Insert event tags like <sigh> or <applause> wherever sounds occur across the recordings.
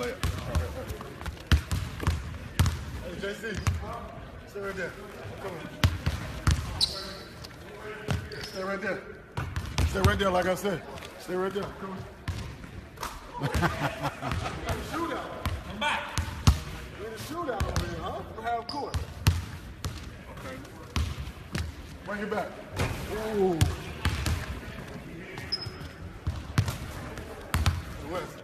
player. Hey, JC, stay right there. Come on. Stay right there. Stay right there, like I said. Stay right there. Come on. Bring it back. Ooh. The West.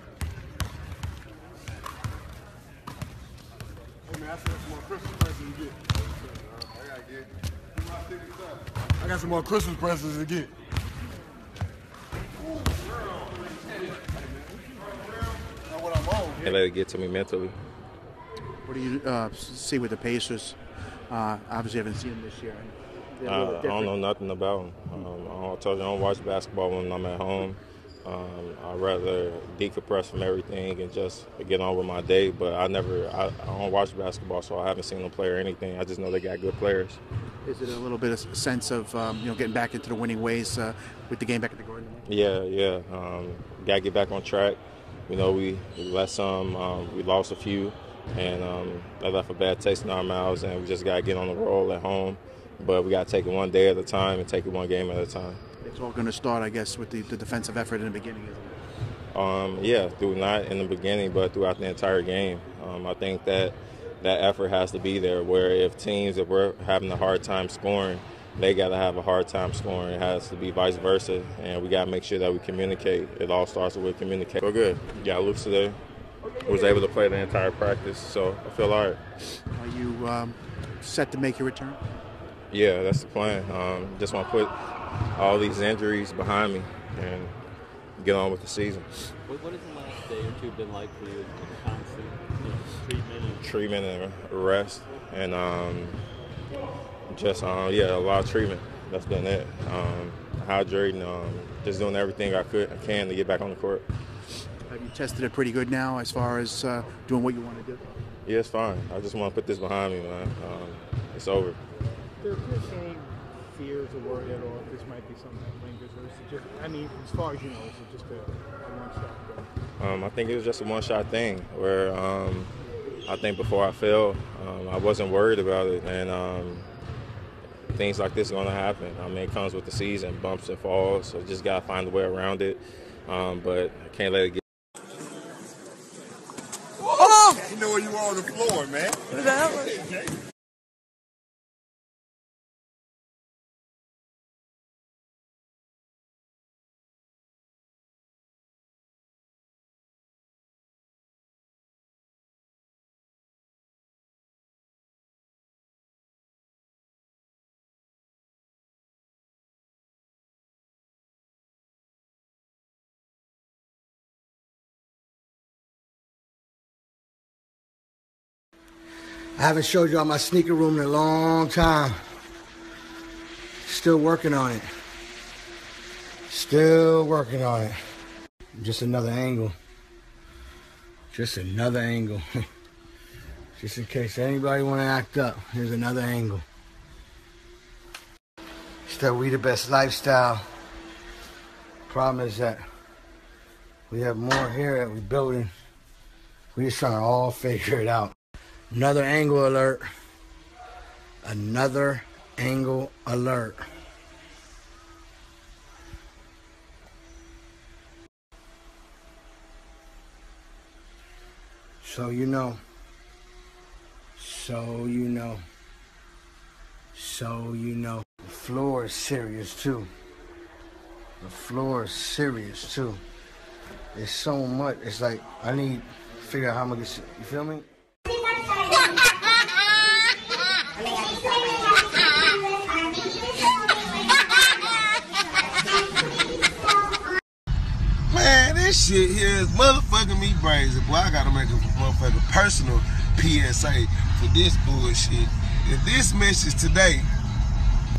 I gotta get. I got some more Christmas presents to get. Not what I'm on. and let it get to me mentally. What do you uh, see with the Pacers? Uh, obviously, haven't seen them this year. They're a little I, I don't know nothing about them. Um, I don't- told you I don't watch basketball when I'm at home. Um, I'd rather decompress from everything and just get on with my day. But I never, I, I don't watch basketball, so I haven't seen them play or anything. I just know they got good players. Is it a little bit of a sense of um, you know getting back into the winning ways uh, with the game back at the Garden? Yeah, yeah. Um, got to get back on track. You know, we, we let some, um, we lost a few, and um, that left a bad taste in our mouths, and we just got to get on the roll at home. But we got to take it one day at a time and take it one game at a time. It's all going to start, I guess, with the, the defensive effort in the beginning. Isn't it? Um, yeah, through not in the beginning, but throughout the entire game. Um, I think that that effort has to be there. Where if teams, if we're having a hard time scoring, they got to have a hard time scoring. It has to be vice versa, and we got to make sure that we communicate. It all starts with communicate. So good. Got loose today. Was able to play the entire practice, so I feel all right. Are you um, set to make your return? Yeah, that's the plan. Um, just want to put all these injuries behind me and get on with the season. What, what has the last day or two been like for you? The constant you know, treatment and treatment and rest, and um, just um, yeah, a lot of treatment. That's been it. Um, hydrating, um, just doing everything I could, I can to get back on the court. Have you tested it pretty good now as far as uh, doing what you want to do? Yeah, it's fine. I just want to put this behind me, man. Um, it's over. There fears or worry at all if this might be something that lingers, or is it just, I mean, as far as you know, is it just a, a one-stop go? Um, I think it was just a one-shot thing where um, I think before I fell, um, I wasn't worried about it, and um, things like this are going to happen. I mean, it comes with the season, bumps and falls, so just got to find a way around it. Um, but I can't let it get. You know where you are on the floor, man. I haven't showed y'all my sneaker room in a long time. Still working on it. Still working on it. Just another angle. Just another angle. <laughs> Just in case anybody want to act up, here's another angle. That we the best lifestyle. Problem is that we have more here that we building. We just trying to all <laughs> figure it out. Another angle alert. Another angle alert. So you know. So you know. So you know. The floor is serious too. The floor is serious too. It's so much. It's like I need to figure out how I'm gonna get. You feel me? Man, this shit here is motherfucking me crazy. Boy, I gotta make a motherfucking personal PSA for this bullshit. If this message today,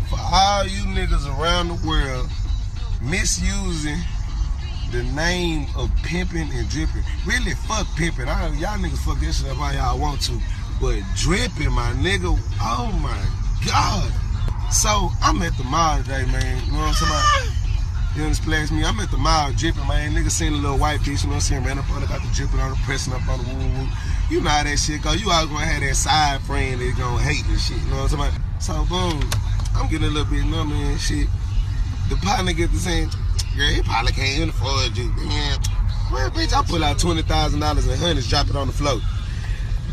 for all you niggas around the world misusing the name of pimping and dripping. Really, fuck pimping. I, y'all niggas fuck this shit up how y'all want to. But dripping, my nigga, oh my God. So, I'm at the mall today, man. You know what I'm about? You know, splash me. I'm at the mall dripping, man. Nigga seen a little white bitch, you know what I'm saying? Ran up on her, got the dripping on her, pressing up on the woo. You know how that shit go. You always gonna have that side friend that's gonna hate this shit. You know what I'm about? So boom, I'm getting a little bit numb and shit. The partner get the same. Girl, he probably can't afford you. Man, well, bitch, I pull out twenty thousand dollars in hundreds, drop it on the floor.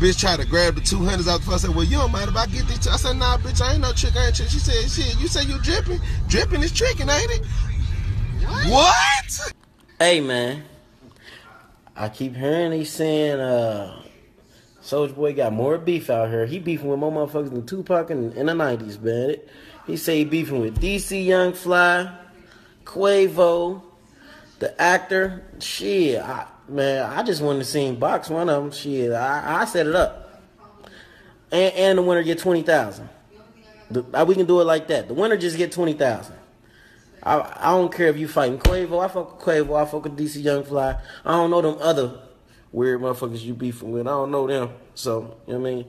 Bitch try to grab the two hundreds out the floor. I said, well, you don't mind if I get these two. I said, nah, bitch, I ain't no trick. I ain't trick. She said, shit, you say you dripping? Dripping is tricking, ain't it? What? Hey man, I keep hearing they saying uh Soulja Boy got more beef out here. He beefing with more motherfuckers than Tupac in, in the nineties, man. He say he beefing with DC Young Fly, Quavo, the actor. Shit, I, man, I just wanted to see him box one of them. Shit, I, I set it up, and, and the winner get twenty thousand. We can do it like that. The winner just get twenty thousand. I, I don't care if you fighting Quavo. I fuck with Quavo. I fuck with DC Young Fly. I don't know them other weird motherfuckers you beefing with. I don't know them. So, you know what I mean?